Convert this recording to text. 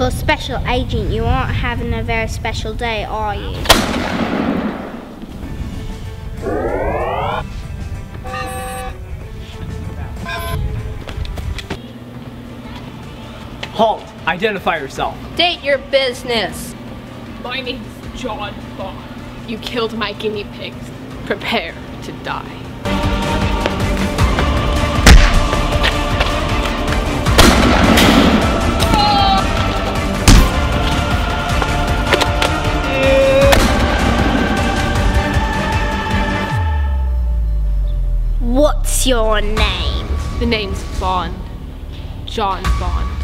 For special agent, you aren't having a very special day, are you? Halt! Identify yourself. State your business. My name's John Bond. You killed my guinea pigs. Prepare to die. What's your name? The name's Bond. John Bond.